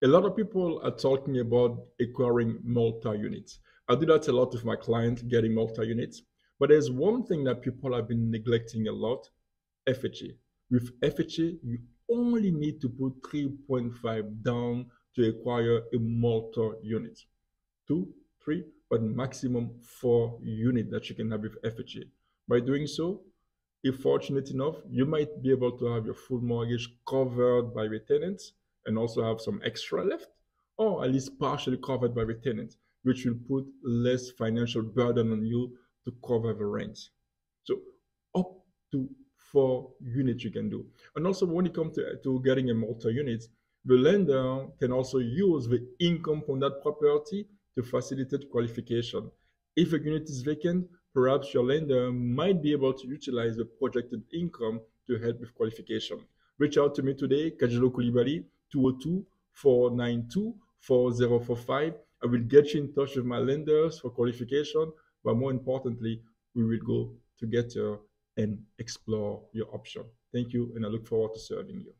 A lot of people are talking about acquiring multi-units. I do that a lot with my clients, getting multi-units. But there's one thing that people have been neglecting a lot, FHA. With FHA, you only need to put 3.5 down to acquire a multi-unit. Two, three, but maximum four unit that you can have with FHA. By doing so, if fortunate enough, you might be able to have your full mortgage covered by the tenants and also have some extra left, or at least partially covered by the tenant, which will put less financial burden on you to cover the rent. So up to four units you can do. And also when it comes to, to getting a multi-unit, the lender can also use the income from that property to facilitate qualification. If a unit is vacant, perhaps your lender might be able to utilize the projected income to help with qualification. Reach out to me today, Kadjolo Coulibaly, 202 492 4045. I will get you in touch with my lenders for qualification, but more importantly, we will go together and explore your option. Thank you, and I look forward to serving you.